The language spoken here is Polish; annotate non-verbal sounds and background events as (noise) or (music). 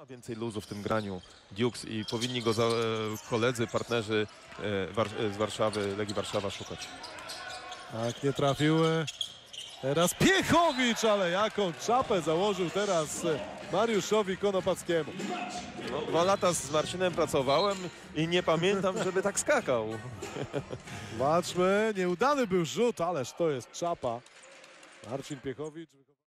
Ma więcej luzu w tym graniu Dukes i powinni go za, e, koledzy, partnerzy e, e, z Warszawy, Legii Warszawa szukać. Tak, nie trafił. Teraz Piechowicz, ale jaką czapę założył teraz Mariuszowi Konopackiemu. No, dwa lata z Marcinem pracowałem i nie pamiętam, (laughs) żeby tak skakał. Patrzmy, nieudany był rzut, ależ to jest czapa. Marcin Piechowicz.